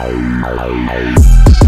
Oh, my, my, my.